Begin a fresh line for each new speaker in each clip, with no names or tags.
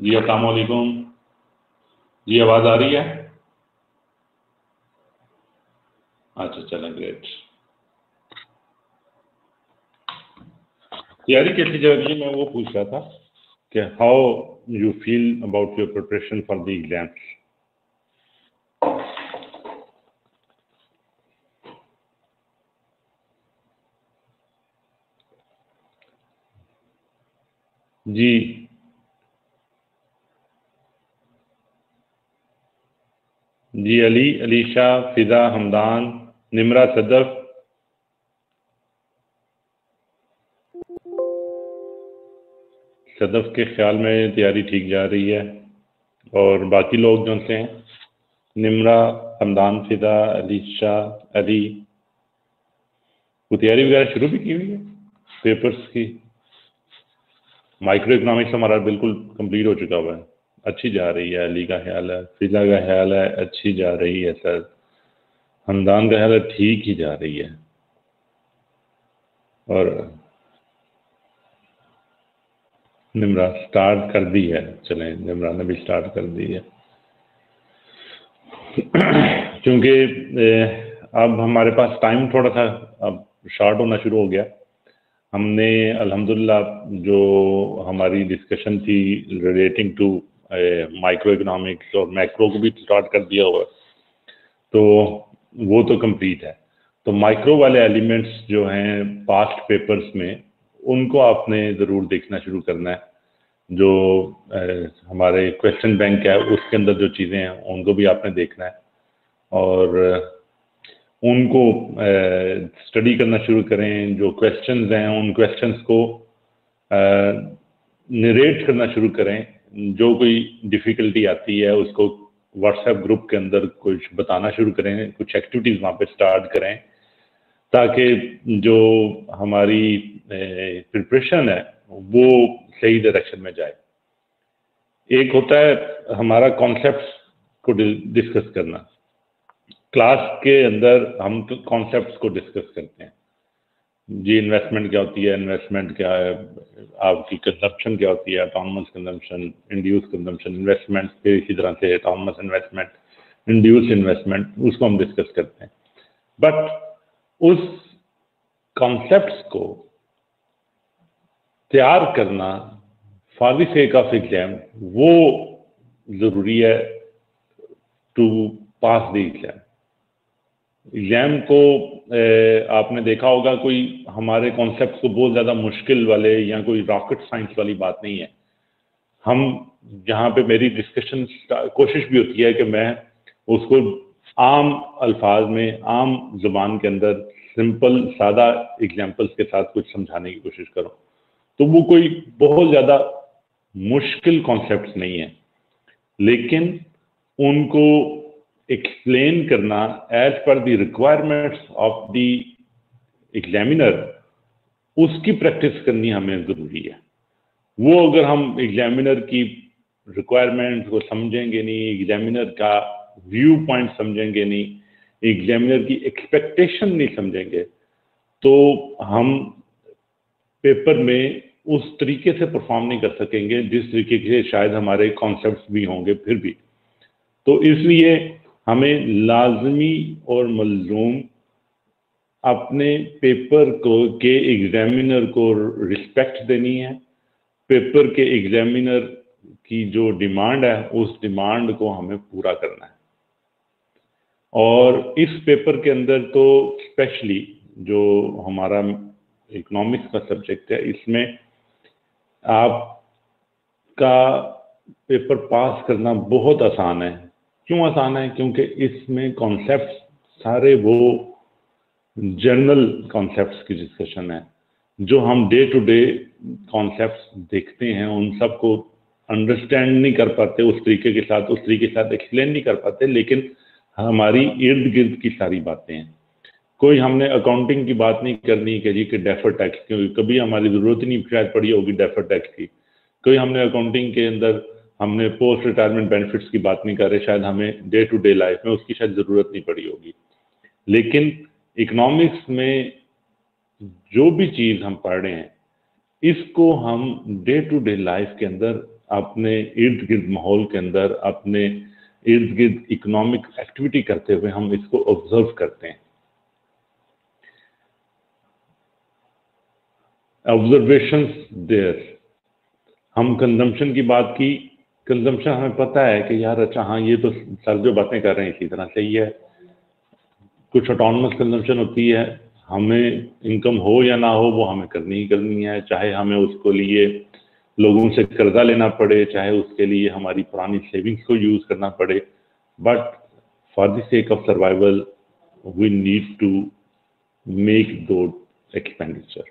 जी, अस्सलाम वालेकुम जी, आवाज़ आ रही है? अच्छा चलें ग्रेट तैयारी कैसी जा रही है? मैं वो पूछ रहा था कि how you feel about your preparation for the exams जी। जी अली अलीशा फिजा, हमदान, निमरा सदफ सदफ के ख्याल में तैयारी ठीक जा रही है और बाकी लोग जो से हैं, निमरा, हमदान, फिजा अलीशा अली, वो तैयारी वगैरह शुरू भी की हुई है पेपर्स की। माइक्रो इकोनॉमिक्स हमारा बिल्कुल कंप्लीट हो चुका हुआ है। अच्छी जा रही है, अली का ख्याल है, फिजा का ख्याल है, अच्छी जा रही है सर। हमदान का ख्याल है, ठीक ही जा रही है। और निमरा स्टार्ट कर दी है, चलें निमरा ने भी स्टार्ट कर दी है। क्योंकि अब हमारे पास टाइम थोड़ा सा, अब शॉर्ट होना शुरू हो गया। हमने अल्हम्दुलिल्लाह जो हमारी डिस्कशन थी रिलेटिंग टू माइक्रो इकोनॉमिक्स और मैक्रो को भी स्टार्ट कर दिया हुआ तो वो तो कंप्लीट है। तो माइक्रो वाले एलिमेंट्स जो हैं पास्ट पेपर्स में उनको आपने ज़रूर देखना शुरू करना है। जो ए, हमारे क्वेश्चन बैंक है उसके अंदर जो चीज़ें हैं उनको भी आपने देखना है। और उनको स्टडी करना शुरू करें जो क्वेश्चंस हैं उन क्वेश्चंस को नरेट करना शुरू करें। जो कोई डिफ़िकल्टी आती है, उसको व्हाट्सएप ग्रुप के अंदर कुछ बताना शुरू करें, कुछ एक्टिविटीज़ वहाँ पे स्टार्ट करें, ताकि जो हमारी प्रिपरेशन है, वो सही डायरेक्शन में जाए। एक होता है हमारा कॉन्सेप्ट को डिस्कस करना। क्लास के अंदर हम कॉन्सेप्ट को डिस्कस करते हैं। जी इन्वेस्टमेंट क्या होती है? इन्वेस्टमेंट क्या है? आपकी कंजम्पशन क्या होती है? Autonomous consumption induced consumption investment फिर इसी तरह से अटोनमस इन्वेस्टमेंट इंड्यूस इन्वेस्टमेंट उसको हम डिस्कस करते हैं। बट उस कॉन्सेप्ट को तैयार करना फॉर द ऑफ़ एग्ज़ाम वो ज़रूरी है to pass the exam exam को आपने देखा होगा कोई हमारे कॉन्सेप्ट को बहुत ज़्यादा मुश्किल वाले या कोई रॉकेट साइंस वाली बात नहीं है। हम जहाँ पे मेरी डिस्कशन कोशिश भी होती है कि मैं उसको आम अल्फाज में, आम ज़ुबान के अंदर सिंपल सादा एग्जाम्पल्स के साथ कुछ समझाने की कोशिश करूँ। तो वो कोई बहुत ज़्यादा मुश्किल कॉन्सेप्ट नहीं है। लेकिन उनको एक्सप्लेन करना as per the requirements of the examiner उसकी प्रैक्टिस करनी हमें ज़रूरी है वो अगर हम एग्जामिनर की रिक्वायरमेंट्स को समझेंगे नहीं एग्जामिनर का व्यू पॉइंट समझेंगे नहीं एग्जामिनर की एक्सपेक्टेशन नहीं समझेंगे तो हम पेपर में उस तरीके से परफॉर्म नहीं कर सकेंगे जिस तरीके से शायद हमारे कॉन्सेप्ट्स भी होंगे फिर भी तो इसलिए हमें लाजमी और मलजूम अपने पेपर को, के एग्जामिनर को रिस्पेक्ट देनी है। पेपर के एग्जामिनर की जो डिमांड है, उस डिमांड को हमें पूरा करना है। और इस पेपर के अंदर तो स्पेशली जो हमारा इकोनॉमिक्स का सब्जेक्ट है, इसमें आप का पेपर पास करना बहुत आसान है। क्यों आसान है? क्योंकि इसमें कॉन्सेप्ट सारे वो जनरल कॉन्सेप्ट्स की डिस्कशन है। जो हम डे टू डे कॉन्सेप्ट्स देखते हैं, उन सबको अंडरस्टैंड नहीं कर पाते, उस तरीके के साथ, उस तरीके के साथ एक्सप्लेन नहीं कर पाते, लेकिन हमारी इर्द गिर्द की सारी बातें हैं। कोई हमने अकाउंटिंग की बात नहीं करनी, कि जी कि डेफर टैक्स क्योंकि कभी हमारी ज़रूरत ही नहीं, शायद पड़ी होगी डेफर टैक्स की। कोई हमने अकाउंटिंग के अंदर हमने पोस्ट रिटायरमेंट बेनिफिट्स की बात नहीं कर रहे, शायद हमें डे टू डे लाइफ में उसकी शायद ज़रूरत नहीं पड़ी होगी। लेकिन इकोनॉमिक्स में जो भी चीज़ हम पढ़ रहे हैं, इसको हम डे टू डे लाइफ के अंदर, अपने इर्द गिर्द माहौल के अंदर, अपने इर्द गिर्द इकोनॉमिक एक्टिविटी करते हुए हम इसको ऑब्ज़र्व करते हैं। ऑब्जर्वेशन देयर हम कंजम्पशन की बात की कंजम्पशन हमें पता है कि यार अच्छा हाँ ये तो सर जो बातें कर रहे हैं इसी तरह सही है कुछ ऑटोनमस कंजम्पशन होती है। हमें इनकम हो या ना हो, वो हमें करनी ही करनी है। चाहे हमें उसको लिए लोगों से कर्जा लेना पड़े, चाहे उसके लिए हमारी पुरानी सेविंग्स को यूज़ करना पड़े। But for the sake of survival we need to make do expenditure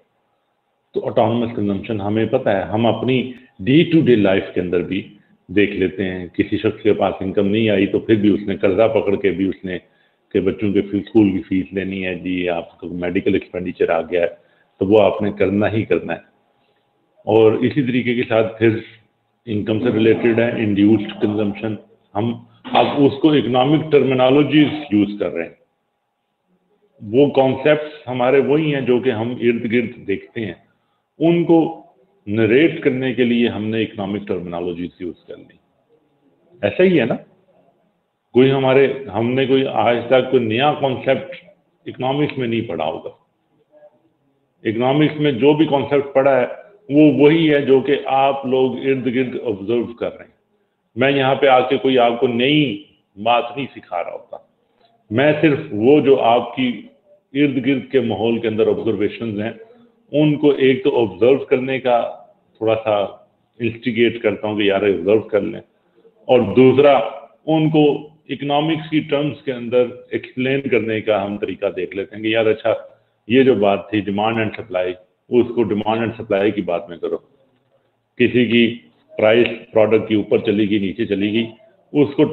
तो ऑटोनमस कंजम्पशन हमें पता है, हम अपनी डे टू डे लाइफ के अंदर भी देख लेते हैं। किसी शख्स के पास इनकम नहीं आई तो फिर भी उसने कर्जा पकड़ के भी उसने के बच्चों के फ़ीस, स्कूल की फ़ीस लेनी है। जी, आपको मेडिकल एक्सपेंडिचर आ गया है तो वो आपने करना ही करना है। और इसी तरीके के साथ फिर इनकम से रिलेटेड है इंड्यूस्ड कंजम्पशन हम अब उसको इकोनॉमिक टर्मिनोलॉजीज यूज़ कर रहे हैं। वो कॉन्सेप्ट हमारे वही हैं जो कि हम इर्द गिर्द देखते हैं। उनको नरेट करने के लिए हमने इकोनॉमिक टर्मिनोलॉजीज यूज़ कर ली। ऐसा ही है ना? कोई हमारे, हमने कोई आज तक कोई नया कॉन्सेप्ट इकोनॉमिक्स में नहीं पढ़ा होगा। इकोनॉमिक्स में जो भी कॉन्सेप्ट पढ़ा है, वो वही है जो कि आप लोग इर्द गिर्द ऑब्ज़र्व कर रहे हैं। मैं यहाँ पे आके कोई आपको नई बात नहीं सिखा रहा होता। मैं सिर्फ़ वो जो आपकी इर्द गिर्द के माहौल के अंदर ऑब्जर्वेशन हैं उनको एक तो ऑब्ज़र्व करने का थोड़ा सा इंस्टिगेट करता हूँ कि यार ऑब्ज़र्व कर लें। और दूसरा, उनको इकोनॉमिक्स की टर्म्स के अंदर एक्सप्लेन करने का हम तरीका देख लेते हैं कि यार अच्छा ये जो बात थी डिमांड एंड सप्लाई उसको डिमांड एंड सप्लाई की बात में करो। किसी की प्राइस प्रोडक्ट की ऊपर चली गई नीचे चली गई उसको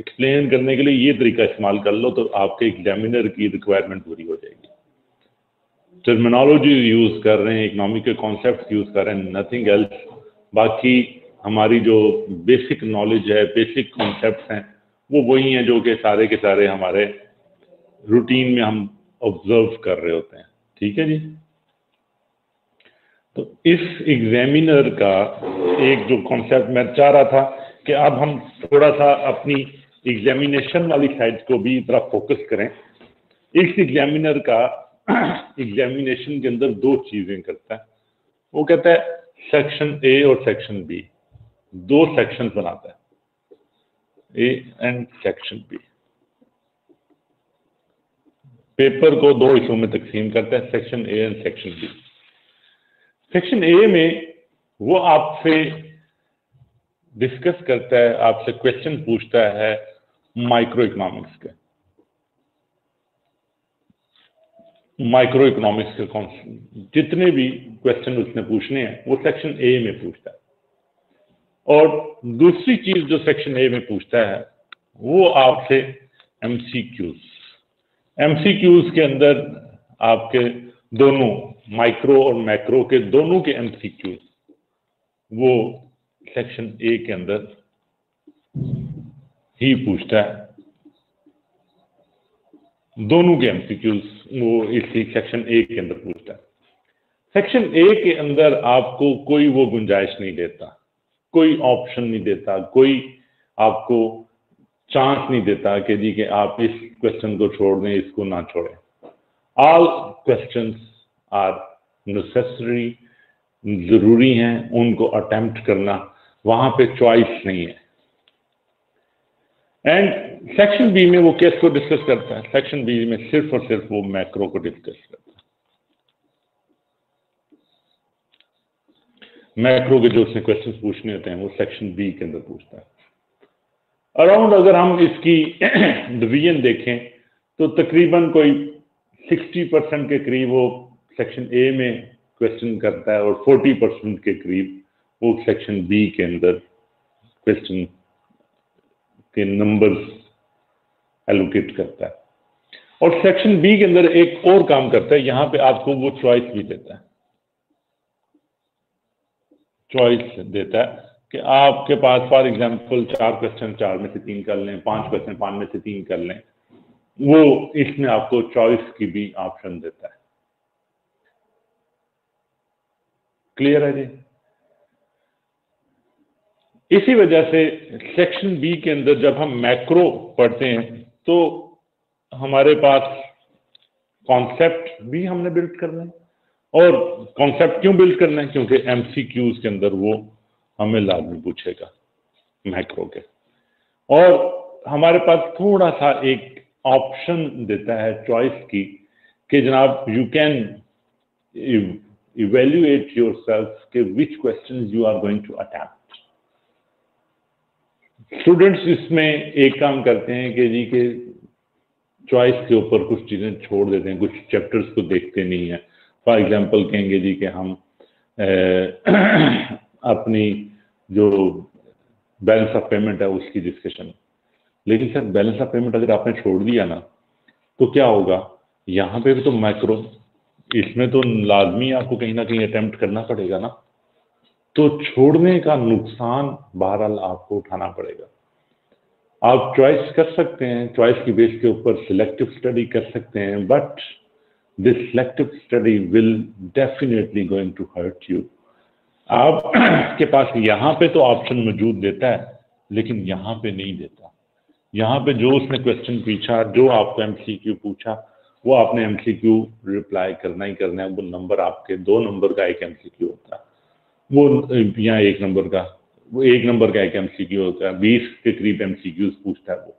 एक्सप्लेन करने के लिए ये तरीका इस्तेमाल कर लो तो आपके एग्जामिनर की रिक्वायरमेंट पूरी हो जाएगी। टर्मिनोलॉजी यूज़ कर रहे हैं इकोनॉमिक के कॉन्सेप्ट यूज़ कर रहे हैं नथिंग एल्स बाकी हमारी जो बेसिक नॉलेज है बेसिक कॉन्सेप्ट हैं, वो वही हैं जो कि सारे के सारे हमारे रूटीन में हम ऑब्ज़र्व कर रहे होते हैं। ठीक है जी? तो इस एग्जामिनर का एक जो कॉन्सेप्ट मैं चाह रहा था कि अब हम थोड़ा सा अपनी एग्जामिनेशन वाली साइड को भी तरह फोकस करें। इस एग्जामिनर का एग्जामिनेशन के अंदर दो चीज़ें करता है। वो कहता है सेक्शन ए और सेक्शन बी दो सेक्शन बनाता है। A and section B paper को दो हिस्सों में तकसीम करता है section A and section B section A में वो आपसे डिस्कस करता है, आपसे क्वेश्चन पूछता है माइक्रो इकोनॉमिक्स के। माइक्रो इकोनॉमिक्स के कौन जितने भी क्वेश्चन उसने पूछने हैं, वो सेक्शन ए में पूछता है। और दूसरी चीज़ जो सेक्शन ए में पूछता है, वो आपसे एमसीक्यूज एमसीक्यूज के अंदर आपके दोनों माइक्रो और मैक्रो के दोनों के एमसीक्यूज वो सेक्शन ए के अंदर ही पूछता है। दोनों के एमसीक्यूज वो इसी सेक्शन ए के अंदर पूछता है। सेक्शन ए के अंदर आपको कोई वो गुंजाइश नहीं देता, कोई ऑप्शन नहीं देता, कोई आपको चांस नहीं देता कि जी कि आप इस क्वेश्चन को छोड़ दें, इसको ना छोड़ें। ऑल क्वेश्चन आर नेसेसरी ज़रूरी हैं, उनको अटेम्प्ट करना, वहाँ पे चॉइस नहीं है। एंड सेक्शन बी में वो केस को डिस्कस करता है। सेक्शन बी में सिर्फ़ और सिर्फ़ वो मैक्रो को डिस्कस करता है। मैक्रो के जो उसने क्वेश्चन पूछने होते हैं, वो सेक्शन बी के अंदर पूछता है। अराउंड अगर हम इसकी डिवीज़न देखें तो तकरीबन कोई 60 परसेंट के करीब वो सेक्शन ए में क्वेश्चन करता है और 40 परसेंट के करीब वो सेक्शन बी के अंदर क्वेश्चन के नंबर्स एलोकेट करता है। और सेक्शन बी के अंदर एक और काम करता है, यहाँ पे आपको वो चॉइस भी देता है। चॉइस देता है कि आपके पास फॉर एग्जांपल चार क्वेश्चन चार में से तीन कर लें, पाँच क्वेश्चन पाँच में से तीन कर लें, वो इसमें आपको चॉइस की भी ऑप्शन देता है। क्लियर है जी? इसी वजह से सेक्शन बी के अंदर जब हम मैक्रो पढ़ते हैं तो हमारे पास कॉन्सेप्ट भी हमने बिल्ड करना है। और कॉन्सेप्ट क्यों बिल्ड करना है? क्योंकि एमसीक्यूज के अंदर वो हमें लाजमी पूछेगा मैक्रो के। और हमारे पास थोड़ा सा एक ऑप्शन देता है चॉइस की कि जनाब you can evaluate yourself के which question you are going to attempt students इसमें एक काम करते हैं कि जी के चॉइस के ऊपर कुछ चीज़ें छोड़ देते हैं कुछ चैप्टर्स को देखते नहीं है। फॉर एग्जांपल कहेंगे जी कि हम ए, अपनी जो बैलेंस ऑफ़ पेमेंट है उसकी डिस्कशन लेकिन सर बैलेंस ऑफ़ पेमेंट अगर आपने छोड़ दिया ना तो क्या होगा? यहाँ पे भी तो माइक्रो इसमें तो लाजमी आपको कहीं ना कहीं अटेम्प्ट करना पड़ेगा ना। तो छोड़ने का नुकसान बहरहाल आपको उठाना पड़ेगा। आप चॉइस कर सकते हैं चॉइस की बेस के ऊपर सिलेक्टिव स्टडी कर सकते हैं but this selective study will definitely going to hurt you आप के पास यहाँ पे तो ऑप्शन मौजूद देता है, लेकिन यहाँ पे नहीं देता। यहाँ पे जो उसने क्वेश्चन पूछा, जो आपको एमसीक्यू पूछा, वो आपने एमसीक्यू रिप्लाई करना ही करना है। वो नंबर आपके, दो नंबर का एक एमसीक्यू होता है। वो यहाँ एक नंबर का, वो एक नंबर का एक एमसीक्यू होता है, बीस के करीब एमसीक्यूज पूछता है वो,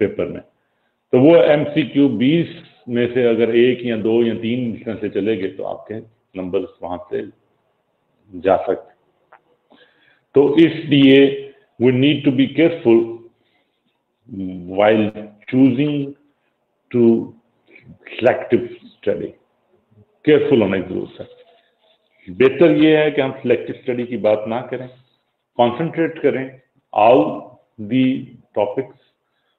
पेपर में। तो वो एमसीक्यू बीस में से अगर एक या दो या तीन इसमें से चले गए तो आपके नंबर वहाँ से जा सकते तो इसलिए we need to be careful while choosing to selective study careful होने की ज़रूरत है बेहतर ये है कि हम सिलेक्टिव स्टडी की बात ना करें कंसंट्रेट करें ऑल दी टॉपिक्स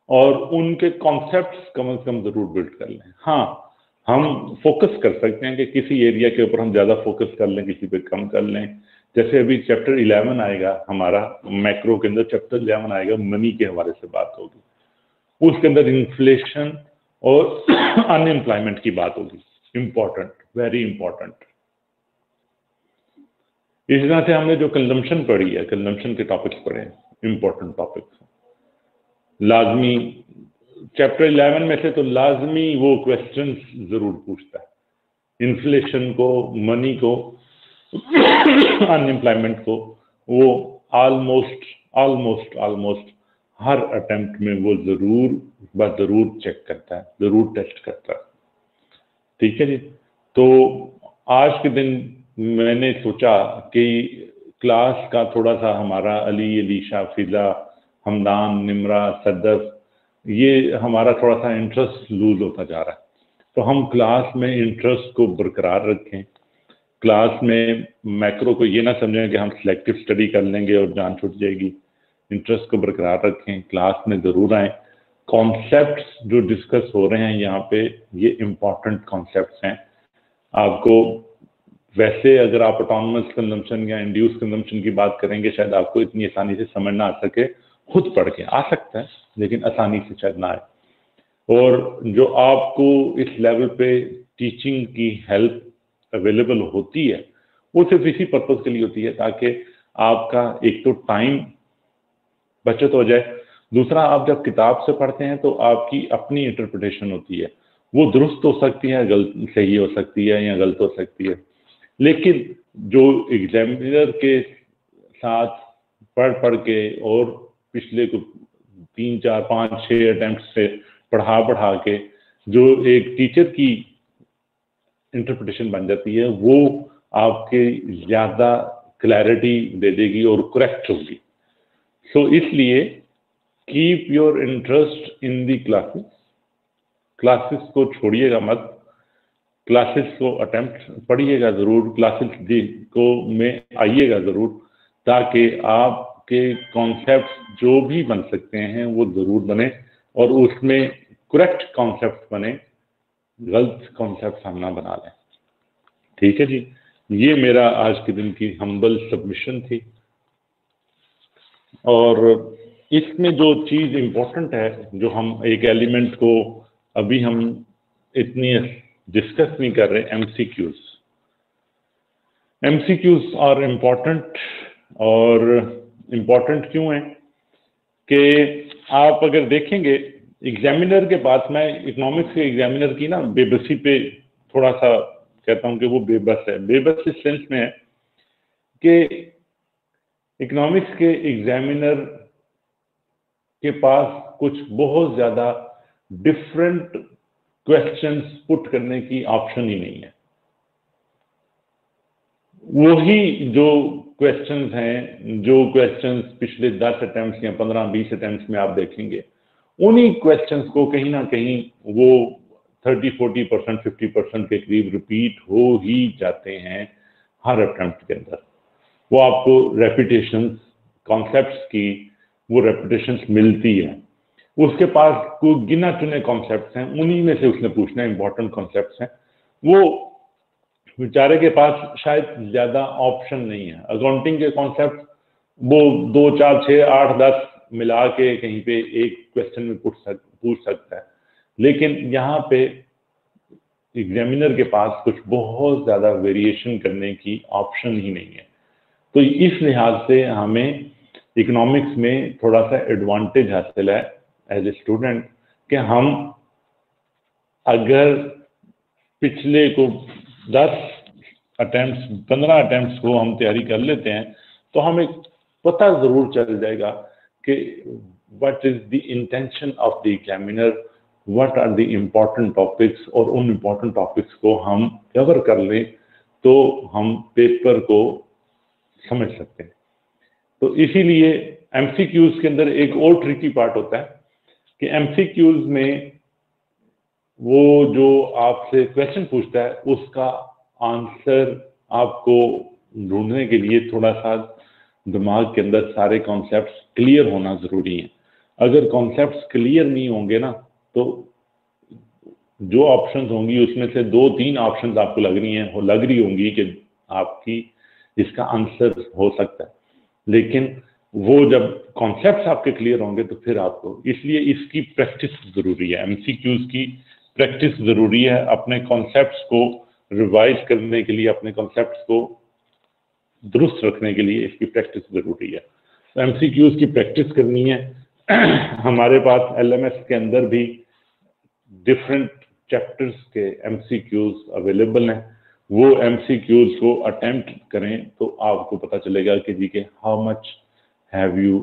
और उनके कॉन्सेप्ट कम अज कम ज़रूर बिल्ड कर लें। हाँ हम फोकस कर सकते हैं कि किसी एरिया के ऊपर हम ज़्यादा फोकस कर लें, किसी पे कम कर लें। जैसे अभी चैप्टर 11 आएगा, हमारा मैक्रो के अंदर चैप्टर 11 आएगा मनी के हवाले से बात होगी। उसके अंदर इन्फ्लेशन और अनएम्प्लॉयमेंट की बात होगी। इंपॉर्टेंट वेरी इंपॉर्टेंट इस तरह से हमने जो कंजम्पशन पढ़ी है कंजम्पशन के टॉपिक्स पढ़े हैं इंपॉर्टेंट टॉपिक्स लाजमी चैप्टर 11 में से तो लाजमी वो क्वेश्चन ज़रूर पूछता है। इन्फ्लेशन को मनी को अनएम्प्लॉयमेंट को, वो ऑलमोस्ट ऑलमोस्ट ऑलमोस्ट हर अटेम्प्ट में वो ज़रूर ब ज़रूर चेक करता है, ज़रूर टेस्ट करता है। ठीक है जी? तो आज के दिन मैंने सोचा कि क्लास का थोड़ा सा हमारा अली, अलीशा, फिजा, हमदान, निमरा सदफ ये हमारा थोड़ा सा इंटरेस्ट लूज होता जा रहा है। तो हम क्लास में इंटरेस्ट को बरकरार रखें। क्लास में मैक्रो को ये ना समझें कि हम सिलेक्टिव स्टडी कर लेंगे और जान छूट जाएगी। इंटरेस्ट को बरकरार रखें क्लास में ज़रूर आए। कॉन्सेप्ट जो डिस्कस हो रहे हैं यहाँ पे, ये इंपॉर्टेंट कॉन्सेप्ट हैं। आपको वैसे अगर आप ऑटोनमस कंजम्पशन या इंड्यूस कंजम्पशन की बात करेंगे, शायद आपको इतनी आसानी से समझ ना आ सके। खुद पढ़ के आ सकता है, लेकिन आसानी से शायद ना आए। और जो आपको इस लेवल पे टीचिंग की हेल्प अवेलेबल होती है, वो सिर्फ़ इसी पर्पज के लिए होती है, ताकि आपका एक तो टाइम बचत हो जाए। दूसरा, आप जब किताब से पढ़ते हैं तो आपकी अपनी इंटरप्रिटेशन होती है। वो दुरुस्त हो सकती है, गलत, सही हो सकती है या गलत हो सकती है। लेकिन जो एग्जामिनर के साथ पढ़ पढ़ के और पिछले कुछ तीन चार पाँच छः अटैम्प्ट से पढ़ा पढ़ा के जो एक टीचर की इंटरप्रिटेशन बन जाती है वो आपके ज़्यादा क्लैरिटी दे देगी और करेक्ट होगी। सो so, इसलिए keep your interest in the classes classes को छोड़िएगा मत। क्लासेस को अटेम्प्ट पढ़िएगा ज़रूर क्लासेस को में आइएगा ज़रूर, ताकि आपके कॉन्सेप्ट जो भी बन सकते हैं वो ज़रूर बने और उसमें करेक्ट कॉन्सेप्ट बने, गलत कॉन्सेप्ट हम ना बना लें। ठीक है जी? ये मेरा आज के दिन की हम्बल सबमिशन थी। और इसमें जो चीज़ इम्पोर्टेंट है, जो हम एक एलिमेंट को अभी हम इतनी डिस्कस नहीं कर रहे एमसीक्यूज एमसीक्यूज आर इम्पोर्टेंट और इम्पोर्टेंट क्यों हैं? कि आप अगर देखेंगे एग्जामिनर के पास मैं इकोनॉमिक्स के एग्जामिनर की ना बेबसी पे थोड़ा सा कहता हूँ कि वो बेबस है। बेबस इस सेंस में है कि इकोनॉमिक्स के एग्जामिनर के पास कुछ बहुत ज़्यादा डिफरेंट क्वेश्चंस पुट करने की ऑप्शन ही नहीं है। वही जो क्वेश्चंस हैं, जो क्वेश्चंस पिछले दस अटेम्प्ट या पंद्रह बीस अटेम्प्ट में आप देखेंगे, उन्हीं क्वेश्चंस को कहीं ना कहीं वो thirty forty percent fifty percent के करीब रिपीट हो ही जाते हैं हर अटेम्प्ट के अंदर। वो आपको रेपिटेशन कॉन्सेप्ट्स की वो रेपिटेशन मिलती है। उसके पास कोई गिना चुने कॉन्सेप्ट हैं, उन्हीं में से उसने पूछना है इंपॉर्टेंट कॉन्सेप्ट हैं। वो बेचारे के पास शायद ज़्यादा ऑप्शन नहीं है। अकाउंटिंग के कॉन्सेप्ट वो दो, चार छः आठ, दस मिला के कहीं पे एक क्वेश्चन में पूछ सक, पूछ सकता है। लेकिन यहाँ पे एग्जामिनर के पास कुछ बहुत ज़्यादा वेरिएशन करने की ऑप्शन ही नहीं है। तो इस लिहाज से हमें इकोनॉमिक्स में थोड़ा सा एडवांटेज हासिल है। एज ए स्टूडेंट कि हम अगर पिछले को दस अटेम्प्ट पंद्रह अटेम्प्ट को हम तैयारी कर लेते हैं तो हमें पता ज़रूर चल जाएगा कि what is the intention of the examiner what are the important topics और उन इंपॉर्टेंट टॉपिक्स को हम कवर कर लें तो हम पेपर को समझ सकते हैं। तो इसीलिए एमसीक्यूज के अंदर एक और ट्रिकी पार्ट होता है कि एमसीक्यूज में वो जो आपसे क्वेश्चन पूछता है, उसका आंसर आपको ढूँढने के लिए थोड़ा सा दिमाग के अंदर सारे कॉन्सेप्ट क्लियर होना ज़रूरी है। अगर कॉन्सेप्ट क्लियर नहीं होंगे ना तो जो ऑप्शंस होंगी, उसमें से दो तीन ऑप्शंस आपको लग रही हैं लग रही होंगी कि आपकी इसका आंसर हो सकता है। लेकिन वो जब कॉन्सेप्ट आपके क्लियर होंगे तो फिर आपको, इसलिए इसकी प्रैक्टिस ज़रूरी है एमसीक्यूज की प्रैक्टिस ज़रूरी है अपने कॉन्सेप्ट को रिवाइज करने के लिए, अपने कॉन्सेप्ट को दुरुस्त रखने के लिए इसकी प्रैक्टिस ज़रूरी है। तो एम की प्रैक्टिस करनी है। हमारे पास एलएमएस के अंदर भी डिफरेंट चैप्टर्स के एम अवेलेबल हैं। वो एम को अटेम्प्ट करें तो आपको पता चलेगा कि जी के how much have you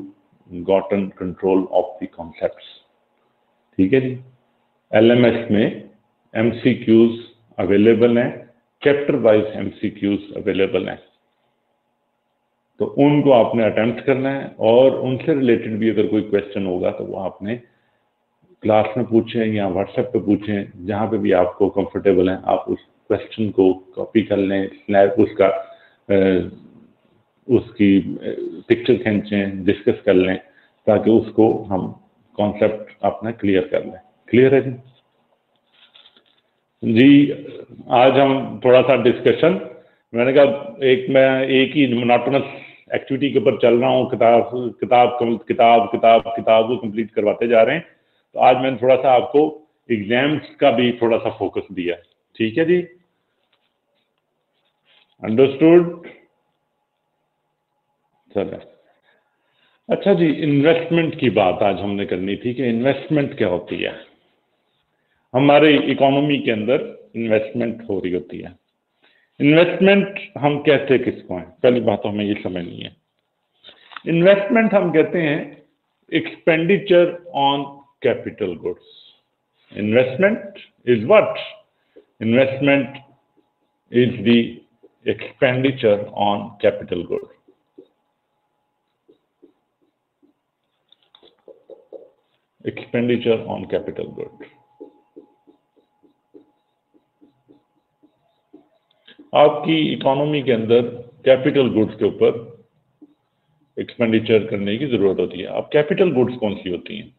gotten control of the concepts ठीक है जी। एल में एम अवेलेबल हैं चैप्टर वाइज एमसीक्यूज अवेलेबल हैं। तो उनको आपने अटेम्प्ट करना है और उनसे रिलेटेड भी अगर कोई क्वेश्चन होगा तो वो आपने क्लास में पूछें या व्हाट्सएप पे पूछें, जहाँ पे भी आपको कंफर्टेबल है, आप उस क्वेश्चन को कॉपी कर लें उसका उसकी पिक्चर खींचें डिस्कस कर लें, ताकि उसको हम कॉन्सेप्ट अपना क्लियर कर लें। क्लियर है जी? जी, आज हम थोड़ा सा डिस्कशन मैंने कहा, एक मैं, एक ही मोनाटोनस एक्टिविटी के ऊपर चल रहा हूँ, किताब किताब किताब किताब किताब को कंप्लीट करवाते जा रहे हैं। तो आज मैंने थोड़ा सा आपको एग्ज़ाम्स का भी थोड़ा सा फोकस दिया। ठीक है जी? अंडरस्टूड चलो अच्छा जी इन्वेस्टमेंट की बात आज हमने करनी थी कि इन्वेस्टमेंट क्या होती है? हमारे इकोनॉमी के अंदर इन्वेस्टमेंट हो रही होती है। इन्वेस्टमेंट हम कहते हैं किसको हैं? पहली बात तो हमें ये समझनी है। इन्वेस्टमेंट हम कहते हैं expenditure on capital goods investment is what investment is the expenditure on capital good expenditure on capital good आपकी इकोनॉमी के अंदर कैपिटल गुड्स के ऊपर एक्सपेंडिचर करने की ज़रूरत होती है। अब कैपिटल गुड्स कौन सी होती हैं?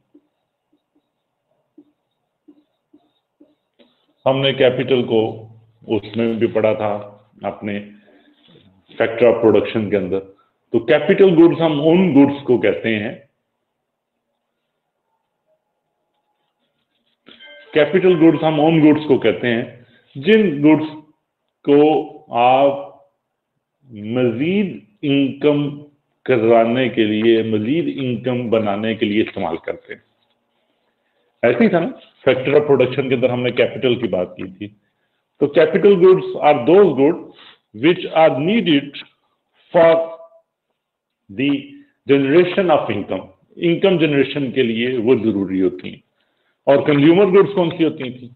हमने कैपिटल को उसमें भी पढ़ा था अपने फैक्टर ऑफ़ प्रोडक्शन के अंदर। तो कैपिटल गुड्स हम उन गुड्स को कहते हैं कैपिटल गुड्स हम ओन गुड्स को कहते हैं। जिन गुड्स को आप मजीद इनकम करवाने के लिए, मजीद इनकम बनाने के लिए इस्तेमाल करते हैं। ऐसे ही था ना फैक्टर ऑफ़ प्रोडक्शन के अंदर हमने कैपिटल की बात की थी। तो capital goods are those good which are needed for the generation of income income generation के लिए वो ज़रूरी होती हैं। और कंज्यूमर गुड्स कौन सी होती थी?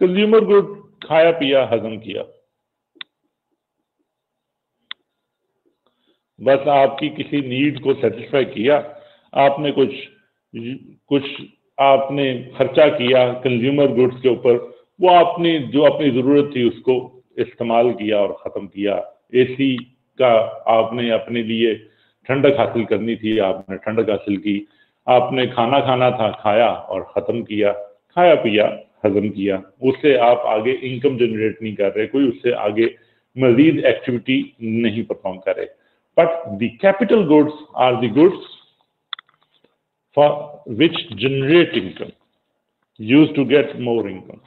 कंज्यूमर गुड खाया, पिया, हजम किया। बस आपकी किसी नीड को सेटिस्फाई किया, आपने कुछ कुछ आपने खर्चा किया कंज्यूमर गुड्स के ऊपर, वो आपने, जो अपनी ज़रूरत थी उसको इस्तेमाल किया और ख़त्म किया। एसी का आपने अपने लिए ठंडक हासिल करनी थी, आपने ठंडक हासिल की। आपने खाना खाना था, खाया और ख़त्म किया, खाया पिया, हजम किया। उससे आप आगे इनकम जनरेट नहीं कर रहे, कोई उससे आगे मजीद एक्टिविटी नहीं परफॉर्म कर रहे। But capital goods are the goods for which generate income use to get more income.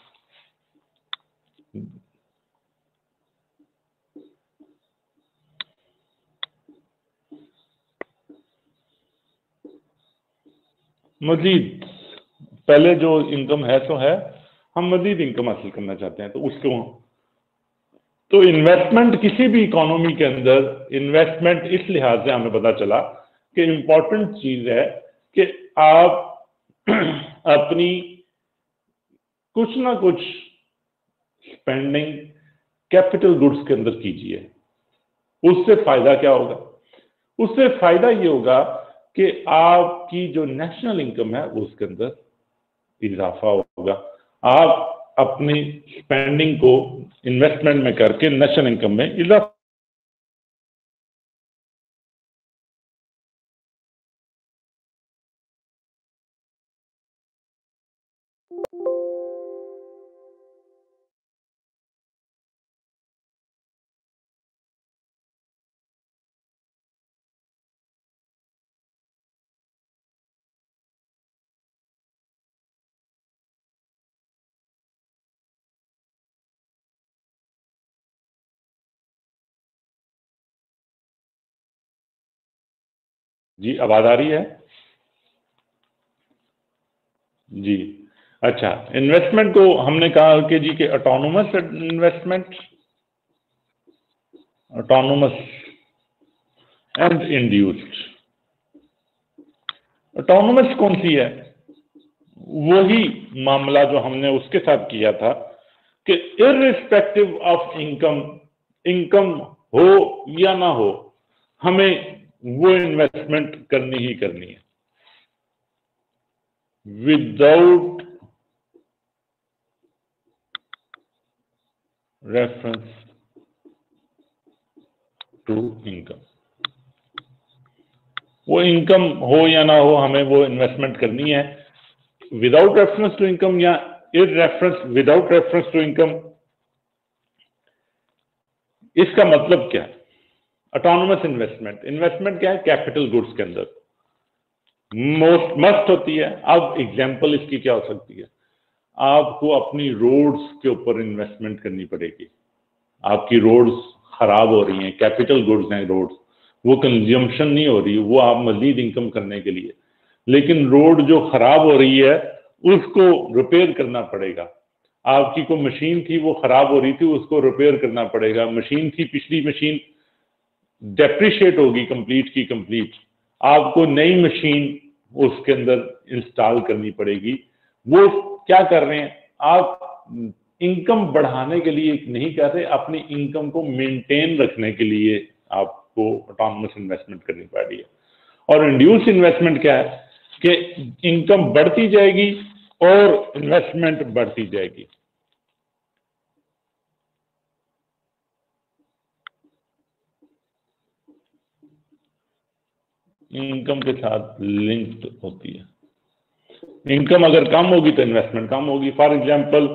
मजीद पहले जो इनकम है तो है, हम मजीद इनकम हासिल करना चाहते हैं तो उसको तो इन्वेस्टमेंट किसी भी इकोनॉमी के अंदर इन्वेस्टमेंट इस लिहाज से हमें पता चला कि इम्पोर्टेंट चीज़ है कि आप अपनी कुछ ना कुछ स्पेंडिंग कैपिटल गुड्स के अंदर कीजिए। उससे फ़ायदा क्या होगा? उससे फ़ायदा ये होगा कि आपकी जो नेशनल इनकम है, उसके अंदर इजाफा होगा। आप अपनी स्पेंडिंग को इन्वेस्टमेंट में करके नेशनल इनकम में इजाफा जी, आवाज़ आ रही है? जी अच्छा इन्वेस्टमेंट को हमने कहा कि जी के autonomous investment autonomous and induced autonomous कौन सी है? वही मामला जो हमने उसके साथ किया था कि इरिस्पेक्टिव ऑफ़ इनकम इनकम हो या ना हो, हमें वो इन्वेस्टमेंट करनी ही करनी है। विदाउट रेफरेंस टू इनकम वो इनकम हो या ना हो, हमें वो इन्वेस्टमेंट करनी है। विदाउट रेफरेंस टू इनकम या इर reference without reference to income इसका मतलब क्या? है ऑटोनोमस इन्वेस्टमेंट इन्वेस्टमेंट क्या है? कैपिटल गुड्स के अंदर। मोस्ट मस्ट होती है। अब एग्ज़ाम्पल इसकी क्या हो सकती है? आपको अपनी रोड्स के ऊपर इन्वेस्टमेंट करनी पड़ेगी। आपकी रोड्स खराब हो रही हैं। कैपिटल गुड्स हैं रोड्स वो कंज्यूमशन नहीं हो रही। वो आप मजीद इनकम करने के लिए। लेकिन रोड जो खराब हो रही है, उसको रिपेयर करना पड़ेगा। आपकी कोई मशीन थी, वो खराब हो रही थी, उसको रिपेयर करना पड़ेगा। मशीन थी, पिछली मशीन डेप्रिशिएट होगी कंप्लीट की कंप्लीट आपको नई मशीन उसके अंदर इंस्टॉल करनी पड़ेगी। वो क्या कर रहे हैं? आप इनकम बढ़ाने के लिए नहीं कर रहे, अपनी इनकम को मेंटेन रखने के लिए आपको ऑटोनमस इन्वेस्टमेंट करनी पड़ रही है। और इंड्यूस इन्वेस्टमेंट क्या है? कि इनकम बढ़ती जाएगी और इन्वेस्टमेंट बढ़ती जाएगी। इनकम के साथ लिंक्ड होती है। इनकम अगर कम होगी तो इन्वेस्टमेंट कम होगी। फॉर एग्जांपल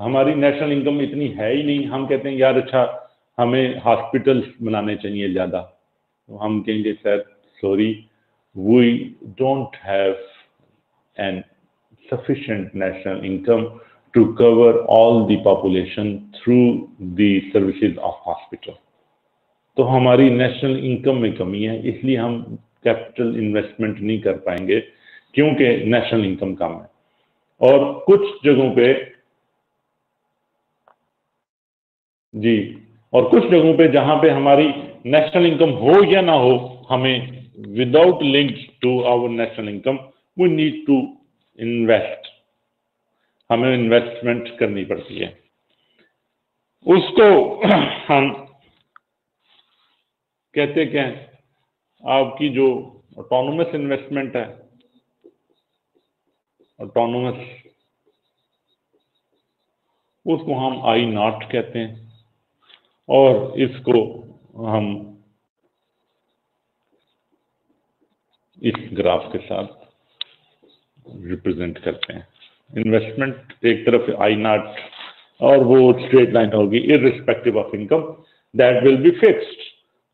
हमारी नेशनल इनकम इतनी है ही नहीं। हम कहते हैं, यार अच्छा हमें हॉस्पिटल्स बनाने चाहिए ज़्यादा। तो हम कहेंगे, sir sorry we don't have an sufficient national income to cover all the population through the services of hospital. तो हमारी नेशनल इनकम में कमी है, इसलिए हम कैपिटल इन्वेस्टमेंट नहीं कर पाएँगे, क्योंकि नेशनल इनकम कम है। और कुछ जगहों पे, जी, और कुछ जगहों पे जहाँ पे हमारी नेशनल इनकम हो या ना हो, हमें without link to our national income we need to invest हमें इन्वेस्टमेंट करनी पड़ती है। उसको हम कहते क्या आपकी जो ऑटोनोमस इन्वेस्टमेंट है ऑटोनोमस उसको हम आई नॉट कहते हैं और इसको हम इस ग्राफ के साथ रिप्रेजेंट करते हैं। इन्वेस्टमेंट एक तरफ़ आई नॉट और वो स्ट्रेट लाइन होगी irrespective of income that will be fixed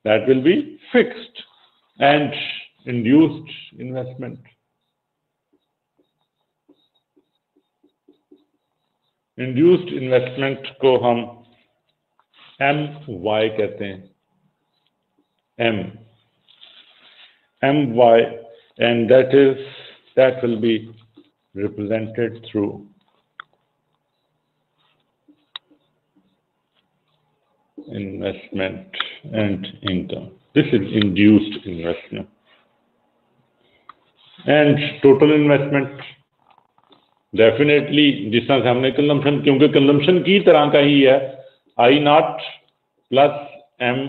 that will be fixed and induced investment induced investment को हम एम वाई कहते हैं। M M Y and that is that will be represented through investment and income. This is induced investment. And total investment definitely जिस तरह से हमने consumption क्योंकि consumption की तरह का ही है I naught plus M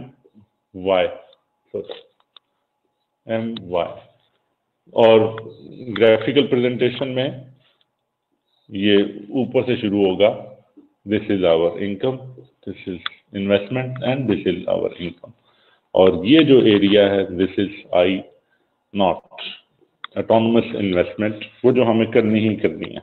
Y M Y और ग्राफिकल प्रेजेंटेशन में ये ऊपर से शुरू होगा this is our income this is investment and this is our income और ये जो एरिया है this is I naught autonomous investment वो जो हमें करनी ही करनी है।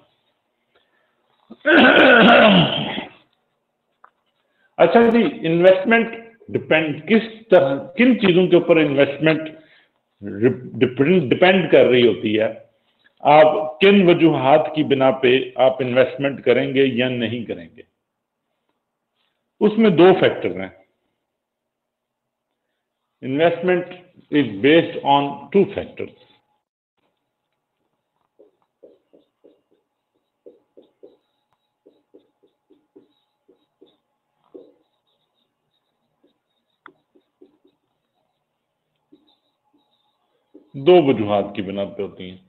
अच्छा जी इन्वेस्टमेंट डिपेंड किस तरह, किन चीज़ों के ऊपर इन्वेस्टमेंट डिपेंड कर रही होती है? आप किन वजूहत की बिना पे आप इन्वेस्टमेंट करेंगे या नहीं करेंगे? उसमें दो फैक्टर हैं। Investment is based on two factors. दो वजूहत की बिना पे होती हैं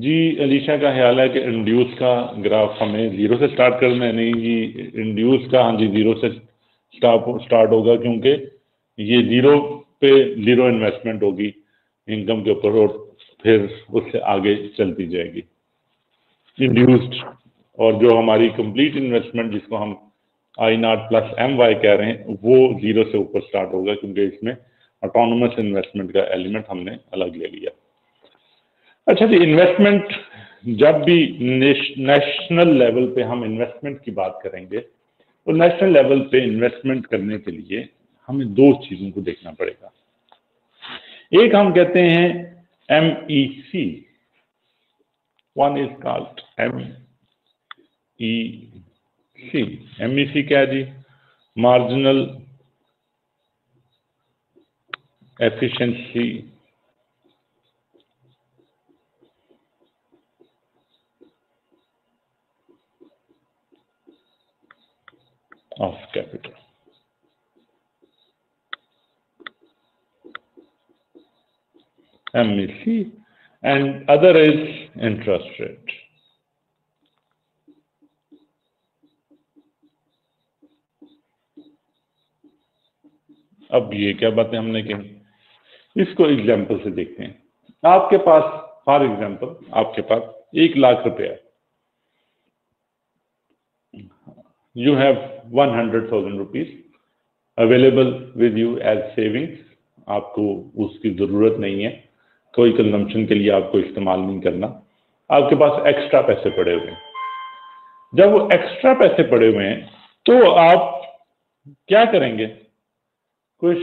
जी, अलीशा का ख्याल है कि इंड्यूस का ग्राफ हमें ज़ीरो से स्टार्ट करना है नहीं जी इंड्यूस का हाँ जी ज़ीरो से स्टार्ट होगा क्योंकि ये ज़ीरो पे ज़ीरो इन्वेस्टमेंट होगी इनकम के ऊपर और फिर उससे आगे चलती जाएगी। इंड्यूस्ड और जो हमारी कंप्लीट इन्वेस्टमेंट जिसको हम I naught plus M Y कह रहे हैं, वो ज़ीरो से ऊपर स्टार्ट होगा क्योंकि इसमें ऑटोनोमस इन्वेस्टमेंट का एलिमेंट हमने अलग ले लिया। अच्छा जी इन्वेस्टमेंट जब भी नेशनल लेवल पे हम इन्वेस्टमेंट की बात करेंगे तो नेशनल लेवल पे इन्वेस्टमेंट करने के लिए हमें दो चीज़ों को देखना पड़ेगा। एक हम कहते हैं M E C one is called M E C M E C क्या जी? Marginal efficiency of capital. MEC and other is interest rate. अब ये क्या बातें हमने कही इसको एग्ज़ाम्पल से देखते हैं आपके पास फॉर एग्ज़ाम्पल आपके पास एक लाख रुपया you have one hundred thousand rupees available with you as savings आपको उसकी ज़रूरत नहीं है। कोई कंजम्पशन के लिए आपको इस्तेमाल नहीं करना। आपके पास एक्स्ट्रा पैसे पड़े हुए हैं। जब वो एक्स्ट्रा पैसे पड़े हुए हैं तो आप क्या करेंगे? कुछ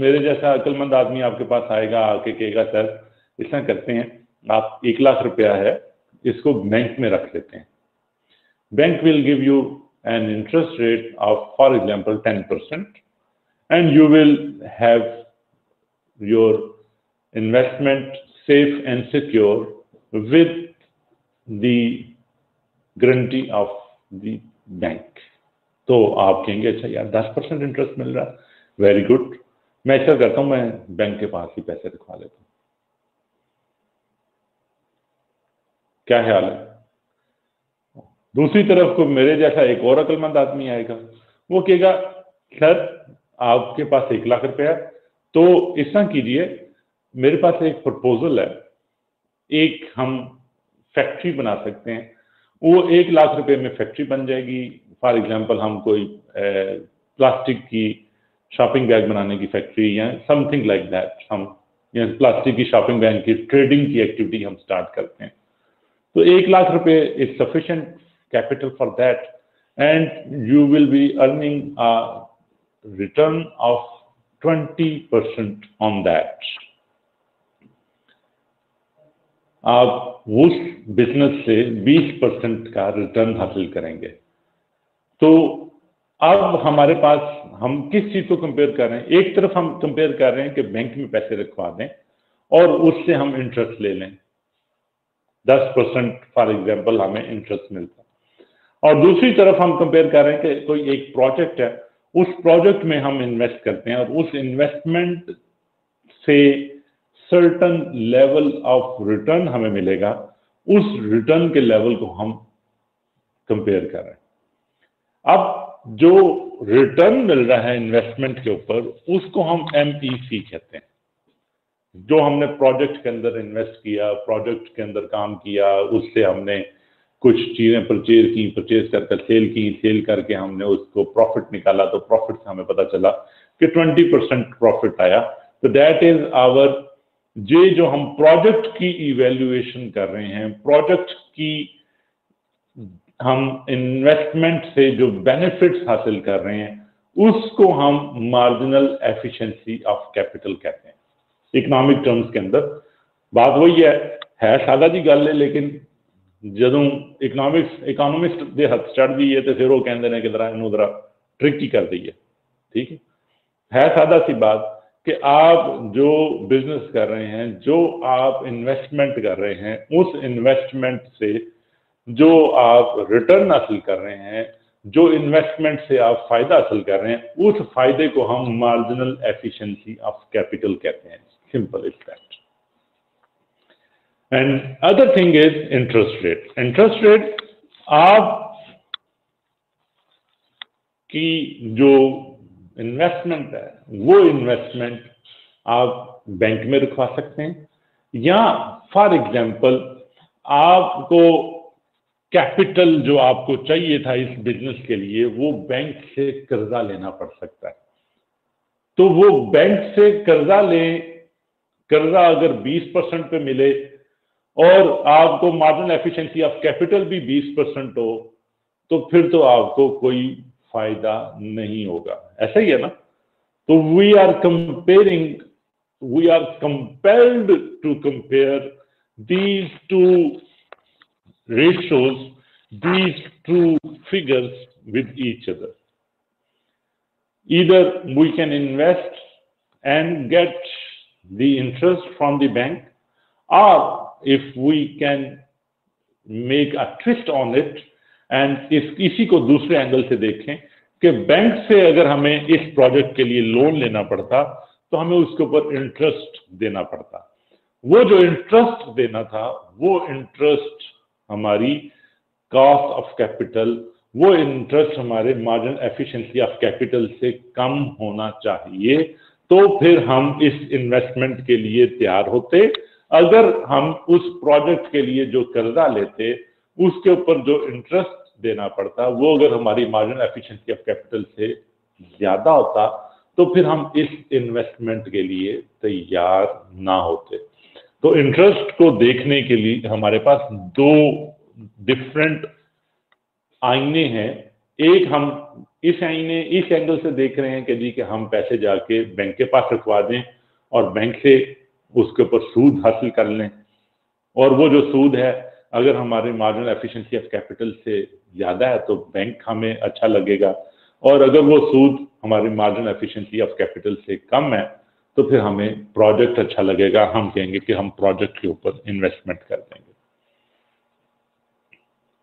मेरे जैसा अकलमंद आदमी आपके पास आएगा, आके कहेगा, सर इस करते हैं। आप एक लाख रुपया है, इसको बैंक में रख लेते हैं। Bank will give you an interest rate of, for example, 10%, and you will have your investment safe and secure with the guarantee of the bank. तो आप कहेंगे अच्छा यार 10 परसेंट इंटरेस्ट मिल रहा है वेरी गुड मैं ऐसा करता हूं मैं बैंक के पास ही पैसे रखवा लेता हूं क्या ख्याल है दूसरी तरफ़ को मेरे जैसा एक और अकलमंद आदमी आएगा, वो कहेगा सर आपके पास एक लाख रुपया तो इस तरह कीजिए, मेरे पास एक प्रपोजल है, एक हम फैक्ट्री बना सकते हैं, वो एक लाख रुपए में फैक्ट्री बन जाएगी फॉर एग्जांपल हम कोई प्लास्टिक की शॉपिंग बैग बनाने की फैक्ट्री या समथिंग लाइक दैट हम, या प्लास्टिक की शॉपिंग बैग की ट्रेडिंग की एक्टिविटी हम स्टार्ट करते हैं. तो एक लाख रुपए is sufficient capital for that and you will be earning a return of 20 percent on that आप उस बिज़नेस से 20 परसेंट का रिटर्न हासिल करेंगे। तो अब हमारे पास हम किस चीज़ को कंपेयर कर रहे हैं? एक तरफ़ हम कंपेयर कर रहे हैं कि बैंक में पैसे रखवा दें और उससे हम इंटरेस्ट ले लें। दस परसेंट फॉर एग्ज़ाम्पल हमें इंटरेस्ट मिलता। और दूसरी तरफ़ हम कंपेयर कर रहे हैं कि कोई एक प्रोजेक्ट है, उस प्रोजेक्ट में हम इन्वेस्ट करते हैं और उस इन्वेस्टमेंट से सर्टन लेवल ऑफ़ रिटर्न हमें मिलेगा। उस रिटर्न के लेवल को हम कंपेयर कर रहे हैं। अब जो रिटर्न मिल रहा है इन्वेस्टमेंट के ऊपर, उसको हम एमपीसी कहते हैं। जो हमने प्रोजेक्ट के अंदर इन्वेस्ट किया प्रोजेक्ट के अंदर काम किया, उससे हमने कुछ चीज़ें परचेज की परचेज कर सेल की सेल करके हमने उसको प्रॉफिट निकाला तो प्रॉफिट से हमें पता चला कि 20 परसेंट प्रॉफिट आया। तो दैट इज़ आवर ये जो हम प्रोजेक्ट की इवेल्युएशन कर रहे हैं प्रोजेक्ट की हम इन्वेस्टमेंट से जो बेनिफिट्स हासिल कर रहे हैं, उसको हम मार्जिनल एफिशिएंसी ऑफ़ कैपिटल कहते हैं। इकोनॉमिक टर्म्स के अंदर बात वही है है सादा जी गल लेकिन ਜਦੋਂ ਇਕਨੋਮਿਕਸ ਇਕਨੋਮਿਸਟ ਦੇ ਹੱਥ ਚੜਦੀ ਹੈ ਤੇ ਫਿਰ ਉਹ ਕਹਿੰਦੇ ਨੇ ਕਿ ਜਰਾ ਇਹਨੂੰ ਜਰਾ ਟ੍ਰਿਕੀ ਕਰ ਦਈਏ ठीक है है सादा सी बात कि आप जो बिजनेस कर रहे हैं जो आप इन्वेस्टमेंट कर रहे हैं उस इन्वेस्टमेंट से जो आप रिटर्न हासिल कर रहे हैं जो इन्वेस्टमेंट से आप फायदा हासिल कर रहे हैं उस फायदे को हम मार्जिनल एफिशिएंसी ऑफ कैपिटल कहते हैं simple is that and other thing is interest rate interest rate आप की जो इन्वेस्टमेंट है, वो इन्वेस्टमेंट आप बैंक में रखवा सकते हैं। या फॉर एग्जांपल आपको कैपिटल जो आपको चाहिए था इस बिज़नेस के लिए, वो बैंक से कर्जा लेना पड़ सकता है। तो वो बैंक से कर्जा ले, कर्जा अगर 20 परसेंट पे मिले और आपको मार्जिनल एफिशिएंसी ऑफ़ कैपिटल भी 20 परसेंट हो तो फिर तो आपको कोई फ़ायदा नहीं होगा। ऐसा ही है ना? तो we are comparing we are compelled to compare these two ratios these two figures with each other either we can invest and get the interest from the bank or if we can make a twist on it and इस, इसी को दूसरे angle से देखें कि bank से अगर हमें इस प्रोजेक्ट के लिए लोन लेना पड़ता तो हमें उसके ऊपर इंटरेस्ट देना पड़ता। वो जो इंटरेस्ट देना था, वो इंटरेस्ट हमारी कॉस्ट ऑफ़ कैपिटल वो इंटरेस्ट हमारे मार्जिन एफिशिएंसी ऑफ़ कैपिटल से कम होना चाहिए तो फिर हम इस इन्वेस्टमेंट के लिए तैयार होते। अगर हम उस प्रोजेक्ट के लिए जो कर्जा लेते, उसके ऊपर जो इंटरेस्ट देना पड़ता, वो अगर हमारी मार्जिन एफिशिएंसी ऑफ़ कैपिटल से ज़्यादा होता तो फिर हम इस इन्वेस्टमेंट के लिए तैयार ना होते। तो इंटरेस्ट को देखने के लिए हमारे पास दो डिफरेंट आईने हैं। एक हम इस आईने, इस एंगल से देख रहे हैं कि जी कि हम पैसे जाके बैंक के पास रखवा दें और बैंक से उसके ऊपर सूद हासिल कर लें। और वो जो सूद है, अगर हमारे मार्जिनल एफिशिएंसी ऑफ़ कैपिटल से ज़्यादा है तो बैंक हमें अच्छा लगेगा। और अगर वो सूद हमारे मार्जिन एफिशिएंसी ऑफ़ कैपिटल से कम है तो फिर हमें प्रोजेक्ट अच्छा लगेगा। हम कहेंगे कि हम प्रोजेक्ट के ऊपर इन्वेस्टमेंट कर देंगे।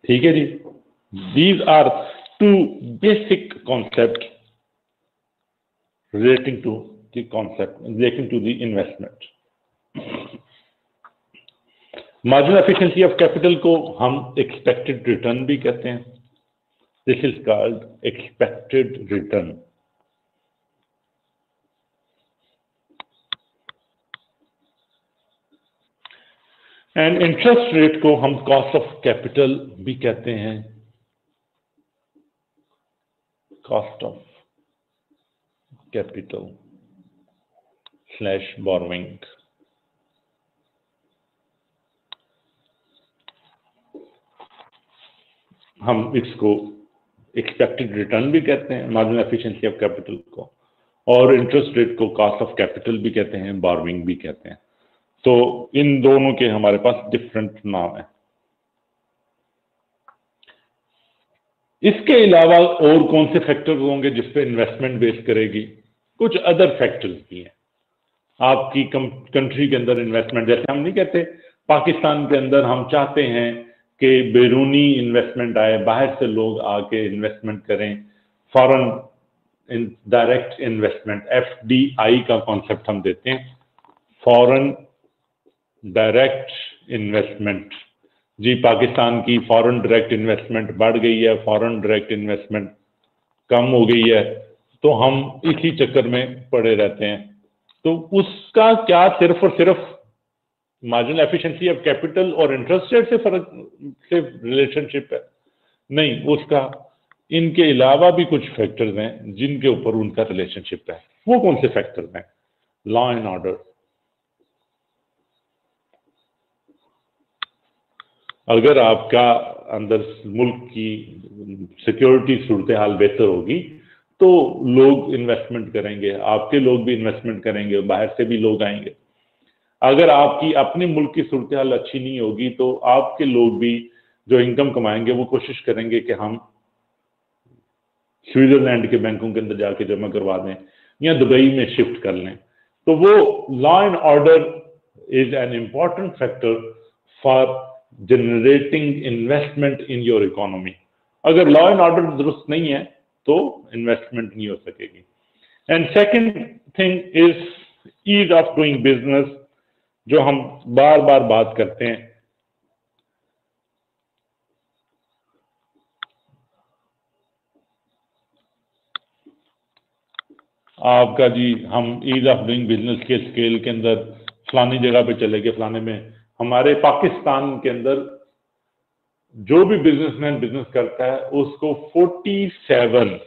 ठीक है जी? These are two basic concept relating to the concept relating to the investment margin efficiency of capital को हम एक्सपेक्टेड रिटर्न भी कहते हैं। This is called expected return and interest rate को हम कॉस्ट ऑफ़ कैपिटल भी कहते हैं। Cost of capital slash borrowing हम इसको एक्सपेक्टेड रिटर्न भी कहते हैं मार्जिन एफिशिएंसी ऑफ़ कैपिटल को, और इंटरेस्ट रेट को कॉस्ट ऑफ़ कैपिटल भी कहते हैं बोरोइंग भी कहते हैं। तो इन दोनों के हमारे पास डिफरेंट नाम है। इसके अलावा और कौन से फैक्टर्स होंगे जिस पे इन्वेस्टमेंट बेस करेगी? कुछ अदर फैक्टर्स भी हैं। आपकी कंट्री के अंदर इन्वेस्टमेंट जैसे हम नहीं कहते, पाकिस्तान के अंदर हम चाहते हैं कि बैरूनी इन्वेस्टमेंट आए, बाहर से लोग आके इन्वेस्टमेंट करें। Foreign direct investment F D I का कॉन्सेप्ट हम देते हैं। फॉरेन डायरेक्ट इन्वेस्टमेंट जी, पाकिस्तान की फॉरेन डायरेक्ट इन्वेस्टमेंट बढ़ गई है फॉरेन डायरेक्ट इन्वेस्टमेंट कम हो गई है। तो हम इसी चक्कर में पड़े रहते हैं। तो उसका क्या सिर्फ़ और सिर्फ़ मार्जिन एफिशिएंसी ऑफ़ कैपिटल और इंटरेस्ट रेट से फ़र्क, से रिलेशनशिप है। नहीं, उसका, इनके अलावा भी कुछ फैक्टर्स हैं जिनके ऊपर उनका रिलेशनशिप है। वो कौन से फैक्टर्स हैं? लॉ एंड ऑर्डर अगर आपका अंदर मुल्क की सिक्योरिटी सूरत हाल बेहतर होगी तो लोग इन्वेस्टमेंट करेंगे, आपके लोग भी इन्वेस्टमेंट करेंगे, बाहर से भी लोग आएँगे। अगर आपकी अपने मुल्क की सूरत हाल अच्छी नहीं होगी तो आपके लोग भी जो इनकम कमाएँगे, वो कोशिश करेंगे कि हम स्विट्जरलैंड के बैंकों के अंदर जाके जमा करवा दें या दुबई में शिफ्ट कर लें। तो वो law and order is an important factor for generating investment in your economy अगर लॉ एंड ऑर्डर दुरुस्त नहीं है तो इन्वेस्टमेंट नहीं हो सकेगी। And second thing is ease of doing business जो हम बार बार बात करते हैं। आपका जी, हम ईज ऑफ़ डूइंग बिज़नेस के स्केल के अंदर, फलानी जगह पे चले गए, फलाने में। हमारे पाकिस्तान के अंदर, जो भी बिजनेसमैन बिज़नेस करता है, उसको 47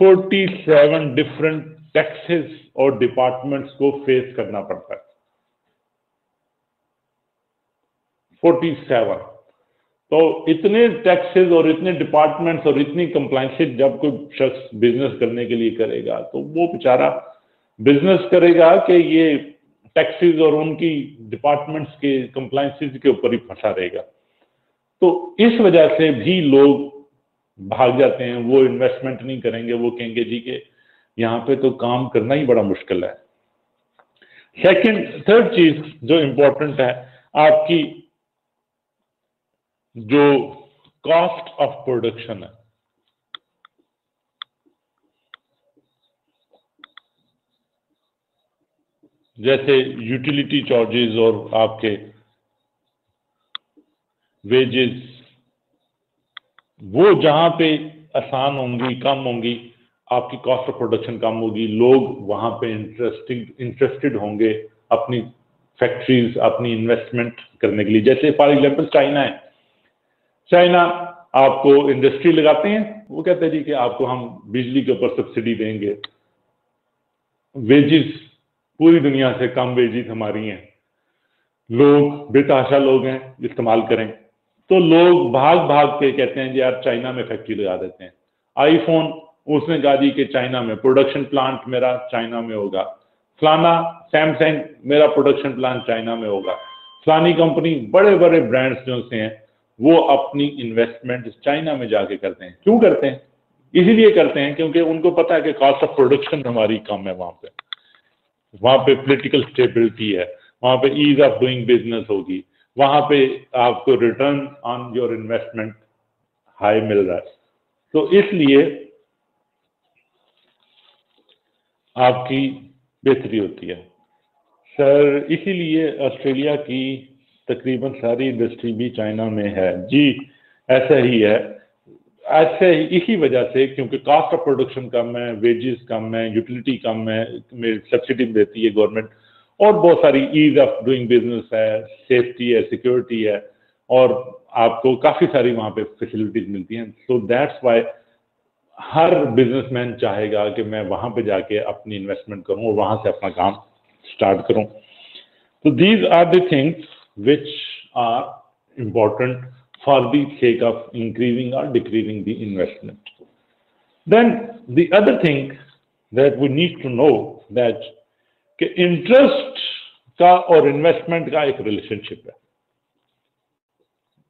47 डिफरेंट टैक्सेस और डिपार्टमेंट्स को फेस करना पड़ता है। 47 तो इतने टैक्सेस और इतने डिपार्टमेंट्स और इतनी कंप्लाइंसेज जब कोई शख्स बिज़नेस करने के लिए करेगा तो वो बेचारा बिज़नेस करेगा कि ये टैक्सेस और उनकी डिपार्टमेंट्स के कंप्लाइंसेस के ऊपर ही फंसा रहेगा। तो इस वजह से भी लोग भाग जाते हैं, वो इन्वेस्टमेंट नहीं करेंगे, वो कहेंगे, जी के, यहाँ पे तो काम करना ही बड़ा मुश्किल है। सेकंड थर्ड चीज़ जो इंपॉर्टेंट है, आपकी जो कॉस्ट ऑफ़ प्रोडक्शन है। जैसे यूटिलिटी चार्जेस और आपके वेजेस वो जहाँ पे आसान होंगी, कम होंगी, आपकी कॉस्ट ऑफ़ प्रोडक्शन कम होगी, लोग वहाँ पे इंटरेस्टिंग इंटरेस्टेड होंगे अपनी फैक्ट्रीज अपनी इन्वेस्टमेंट करने के लिए। जैसे फॉर एग्जांपल चाइना है। चाइना आपको इंडस्ट्री लगाते हैं। वो कहते हैं जी कि आपको हम बिजली के ऊपर सब्सिडी देंगे। वेजेस पूरी दुनिया से कम वेजिज हमारी हैं। लोग बेताशा लोग हैं, इस्तेमाल करें। तो लोग भाग भाग के कहते हैं जी, यार, चाइना में फैक्ट्री लगा देते हैं। आईफोन उसने कहा जी कि चाइना में प्रोडक्शन प्लांट मेरा चाइना में होगा। फलाना सैमसंग मेरा प्रोडक्शन प्लांट चाइना में होगा। फलानी कंपनी बड़े बड़े ब्रांड्स जो से हैं वो अपनी इन्वेस्टमेंट चाइना में जाके करते हैं। क्यों करते हैं? इसीलिए करते हैं क्योंकि उनको पता है कि कॉस्ट ऑफ़ प्रोडक्शन हमारी कम है वहाँ पे। वहाँ पे पॉलिटिकल स्टेबिलिटी है। वहाँ पे ईज ऑफ़ डूइंग बिज़नेस होगी। वहाँ पे आपको return on your investment high मिल रहा है। तो इसलिए आपकी बेहतरी होती है। सर, इसीलिए ऑस्ट्रेलिया की तकरीबन सारी इंडस्ट्री भी चाइना में है। जी, ऐसा ही है। ऐसे ही, इसी वजह से क्योंकि कॉस्ट ऑफ़ प्रोडक्शन कम है वेजेस कम है यूटिलिटी कम है सब्सिडी देती है गवर्नमेंट और बहुत सारी ईज ऑफ़ डूइंग बिज़नेस है सेफ्टी है सिक्योरिटी है और आपको काफ़ी सारी वहाँ पे फैसिलिटीज़ मिलती हैं। सो दैट्स वाई हर बिजनेसमैन चाहेगा कि मैं वहाँ पे जाके अपनी इन्वेस्टमेंट करूँ और वहाँ से अपना काम स्टार्ट करूँ। तो these are the things which are important for the sake of increasing or decreasing the investment. Then the other thing that we need to know that interest का और इन्वेस्टमेंट का एक रिलेशनशिप है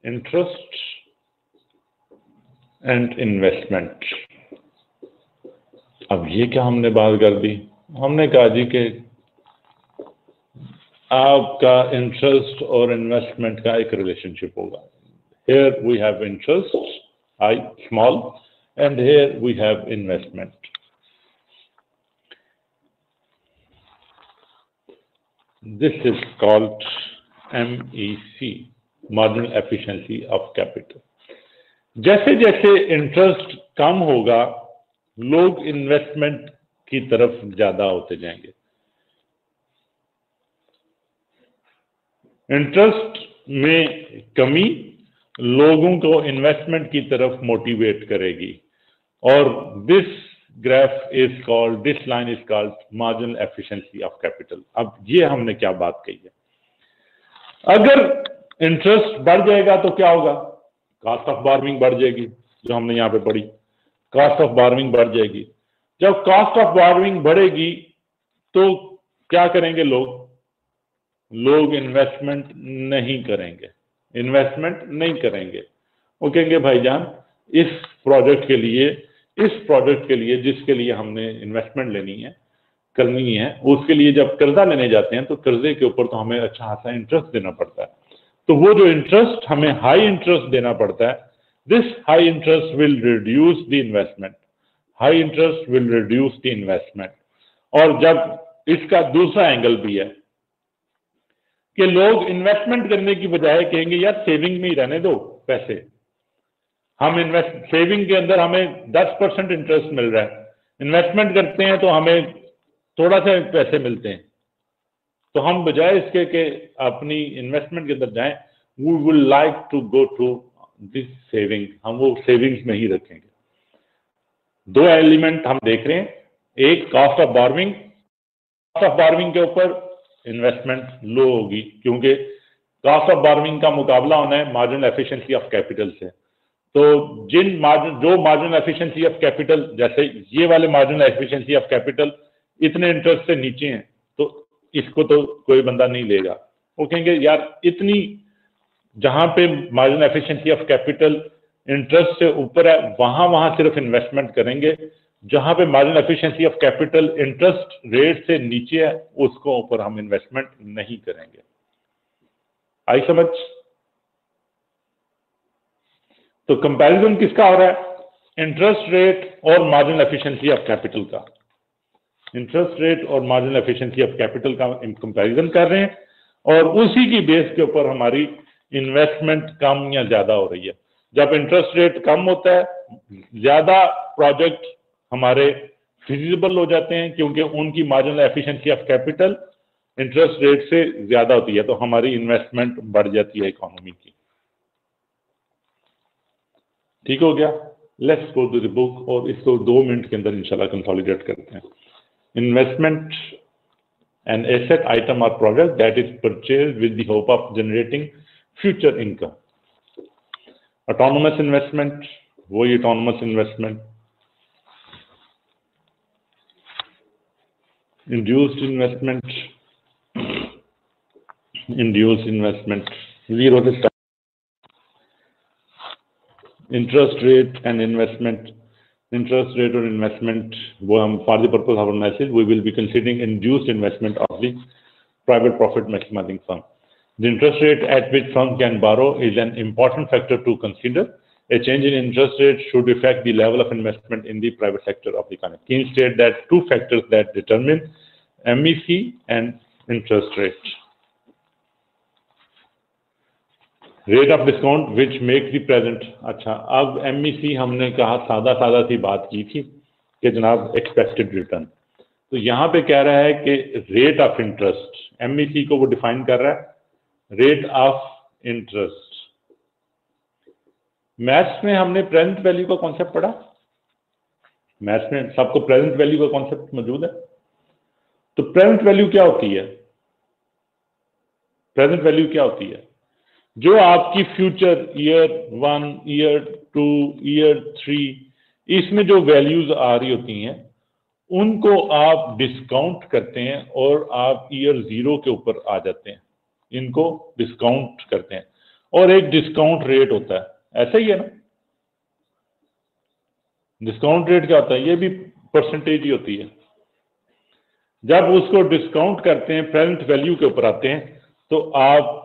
इंटरेस्ट एंड इन्वेस्टमेंट अब ये क्या हमने बात कर दी हमने कहा जी कि आपका इंटरेस्ट और इन्वेस्टमेंट का एक रिलेशनशिप होगा Here we have interest, I small, and here we have investment. This is called MEC, marginal efficiency of capital. जैसे जैसे इंटरेस्ट कम होगा लोग इन्वेस्टमेंट की तरफ़ ज़्यादा होते जाएँगे इंटरेस्ट में कमी लोगों को इन्वेस्टमेंट की तरफ़ मोटिवेट करेगी। और this graph is called this line is called marginal efficiency of capital अब ये हमने क्या बात कही है? अगर इंटरेस्ट बढ़ जाएगा तो क्या होगा? कॉस्ट ऑफ़ बार्विंग बढ़ जाएगी, जो हमने यहाँ पे पढ़ी। कॉस्ट ऑफ़ बार्विंग बढ़ जाएगी। जब कॉस्ट ऑफ़ बार्विंग बढ़ेगी तो क्या करेंगे लोग? लोग इन्वेस्टमेंट नहीं करेंगे। इन्वेस्टमेंट नहीं करेंगे। वो कहेंगे, भाईजान, इस प्रोजेक्ट के लिए, इस प्रोजेक्ट के लिए जिसके लिए हमने इन्वेस्टमेंट लेनी है, करनी है, उसके लिए जब कर्जा लेने जाते हैं तो कर्जे के ऊपर तो हमें अच्छा खासा इंटरेस्ट देना पड़ता है। तो वो जो इंटरेस्ट हमें हाई इंटरेस्ट देना पड़ता है this high interest will reduce the investment high interest will reduce the investment और जब इसका दूसरा एंगल भी है कि लोग इन्वेस्टमेंट करने की बजाय कहेंगे, यार सेविंग में ही रहने दो पैसे। हम इन्वेस्ट सेविंग के अंदर हमें 10 परसेंट इंटरेस्ट मिल रहा है। इन्वेस्टमेंट करते हैं तो हमें थोड़ा सा पैसे मिलते हैं। तो हम बजाय इसके कि अपनी इन्वेस्टमेंट के अंदर जाएँ we will like to go to this saving हम वो सेविंग्स में ही रखेंगे। दो एलिमेंट हम देख रहे हैं। एक cost of borrowing cost of borrowing के ऊपर इन्वेस्टमेंट लो होगी, क्योंकि कॉस्ट ऑफ़ बार्विंग का मुकाबला होना है मार्जिनल एफिशिएंसी ऑफ़ कैपिटल से। तो जिन मार्जिन जो मार्जिनल एफिशिएंसी ऑफ़ कैपिटल जैसे ये वाले मार्जिनल एफिशिएंसी ऑफ़ कैपिटल इतने इंटरेस्ट से नीचे हैं तो इसको तो कोई बंदा नहीं लेगा। वो कहेंगे, यार, इतनी जहाँ पे marginal efficiency of capital interest से ऊपर है वहाँ वहाँ सिर्फ़ इन्वेस्टमेंट करेंगे जहाँ पे margin efficiency of capital interest rate से नीचे है, उसको ऊपर हम इन्वेस्टमेंट नहीं करेंगे। आई समझ? तो कंपैरिजन किसका हो रहा है? इंटरेस्ट रेट और मार्जिन एफिशिएंसी ऑफ़ कैपिटल का। इंटरेस्ट रेट और मार्जिनल एफिशिएंसी ऑफ़ कैपिटल का कंपैरिजन कर रहे हैं और उसी की बेस के ऊपर हमारी इन्वेस्टमेंट कम या ज़्यादा हो रही है। जब इंटरेस्ट रेट कम होता है, ज़्यादा प्रोजेक्ट हमारे फिजिबल हो जाते हैं क्योंकि उनकी marginal efficiency of capital interest rate से ज़्यादा होती है तो हमारी इन्वेस्टमेंट बढ़ जाती है इकोनॉमी की। ठीक हो गया? Let's go to the book और इसको दो मिनट के अंदर इंशाल्लाह कंसोलिडेट करते हैं। इन्वेस्टमेंट एन एसेट आइटम और product that is purchase with hope of generating future income autonomous investment वही autonomous investment induced investment induced investment zero this time. Interest rate and investment interest rate or investment um, for the purpose of our message we will be considering induced investment of the private profit maximizing firm. The interest rate at which firm can borrow is an important factor to consider. A change in interest rate should affect the level of investment in the private sector of the economy. Keynes state that two factors that determine MEC and interest rate. Rate of discount which make the present अच्छा अब M हमने कहा सादा सादा सी बात की थी कि जनाब एक्सपेक्टेड रिटर्न तो यहाँ पे कह रहा है कि रेट ऑफ़ इंटरेस्ट एम को वो डिफाइन कर रहा है रेट ऑफ़ इंटरेस्ट मैथ्स में हमने प्रेजेंट वैल्यू का कॉन्सेप्ट पढ़ा। मैथ्स में सबको प्रेजेंट वैल्यू का कॉन्सेप्ट मौजूद है। तो प्रेजेंट वैल्यू क्या होती है? प्रेजेंट वैल्यू क्या होती है? जो आपकी future year one year two year three इसमें जो वैल्यूज़ आ रही होती हैं, उनको आप डिस्काउंट करते हैं और आप ईयर ज़ीरो के ऊपर आ जाते हैं। इनको डिस्काउंट करते हैं। और एक डिस्काउंट रेट होता है। ऐसा ही है ना। डिस्काउंट रेट क्या होता है? ये भी परसेंटेज ही होती है। जब उसको डिस्काउंट करते हैं प्रेजेंट वैल्यू के ऊपर आते हैं तो आप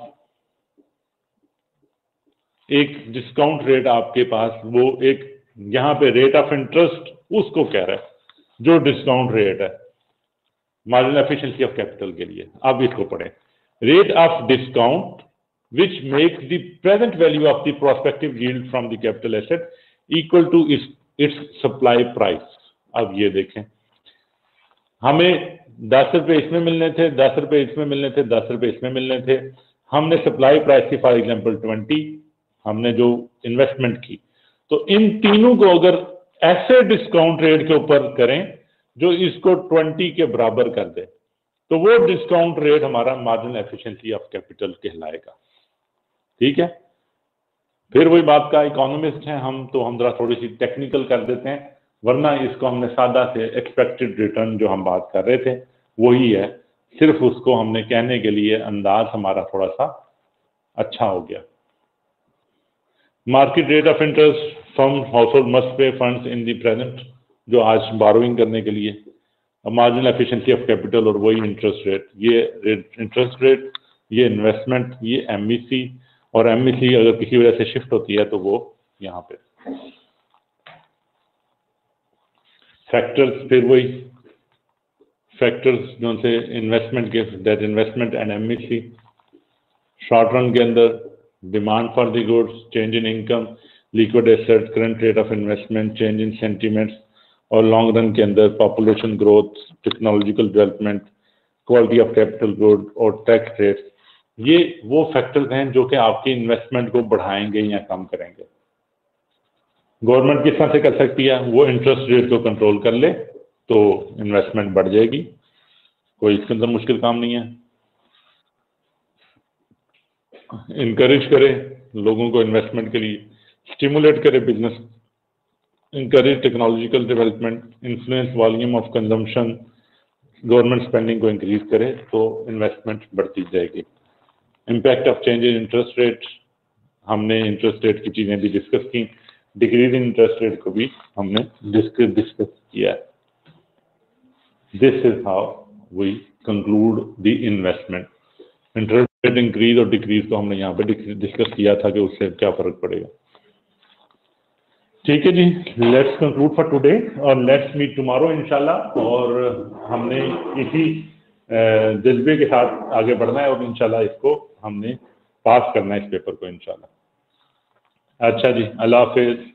एक डिस्काउंट रेट आपके पास, वो एक यहाँ पे रेट ऑफ़ इंटरेस्ट उसको कह रहा है, जो डिस्काउंट रेट है मार्जिन एफिशिएंसी ऑफ़ कैपिटल के लिए। आप इसको पढ़ें। Rate of discount which makes the present value of the prospective yield from the capital asset equal to its supply price अब ये देखें। हमें दस रुपए इसमें मिलने थे, दस रुपए इसमें मिलने थे, दस रुपए इसमें मिलने थे। हमने सप्लाई प्राइस की फॉर एग्जांपल ट्वेंटी हमने जो इन्वेस्टमेंट की। तो इन तीनों को अगर ऐसे डिस्काउंट रेट के ऊपर करें, जो इसको 20 के बराबर कर दे तो वो डिस्काउंट रेट हमारा मार्जिनल एफिशिएंसी ऑफ़ कैपिटल कहलाएगा। ठीक है? फिर वही बात का इकोनॉमिस्ट हैं, हम तो हम जरा थोड़ी सी टेक्निकल कर देते हैं, वरना इसको हमने सादा से एक्सपेक्टेड रिटर्न जो हम बात कर रहे थे, वही है। सिर्फ़ उसको हमने कहने के लिए अंदाज हमारा थोड़ा सा अच्छा हो गया। Market rate of interest from household must pay funds in the present जो आज बारोइंग करने के लिए। मार्जिनल एफिशिएंसी ऑफ़ कैपिटल और वही इंटरेस्ट रेट ये इंटरेस्ट रेट ये इन्वेस्टमेंट ये एम और एम अगर किसी वजह से शिफ्ट होती है तो वो यहाँ पे। फैक्टर्स फिर वही फैक्टर्स जो से इन्वेस्टमेंट के that investment and M short run के अंदर demand for the goods change in income liquid assets current rate of investment change in sentiments और लॉन्ग रन के अंदर population growth technological development quality of capital growth और tax rate ये वो factors हैं जो कि आपकी इन्वेस्टमेंट को बढ़ाएँगे या कम करेंगे। गवर्नमेंट किस तरह से कर सकती है? वो इंटरेस्ट रेट को कंट्रोल कर ले तो इन्वेस्टमेंट बढ़ जाएगी। कोई इसके अंदर मुश्किल काम नहीं है। इनकरेज करे लोगों को इन्वेस्टमेंट के लिए। स्टिमुलेट करे business encourage technological development influence volume of consumption government spending को इंक्रीज करे तो इन्वेस्टमेंट बढ़ती जाएगी। Impact of change in interest rate हमने इंटरेस्ट रेट की चीज़ें भी डिस्कस की। डिक्रीज इन इंटरेस्ट रेट को भी हमने डिस्कस किया this is how we conclude the investment interest rate increase और डिक्रीज को हमने यहाँ पे डिस्कस किया था कि उससे क्या फ़र्क पड़ेगा। ठीक है जी लेट्स कंक्लूड फॉर टुडे और लेट्स मीट टुमारो इंशाल्लाह। और हमने इसी जज्बे के साथ आगे बढ़ना है और इनशाला इसको हमने पास करना है इस पेपर को इनशाला अच्छा जी, अल्लाह हाफिज़।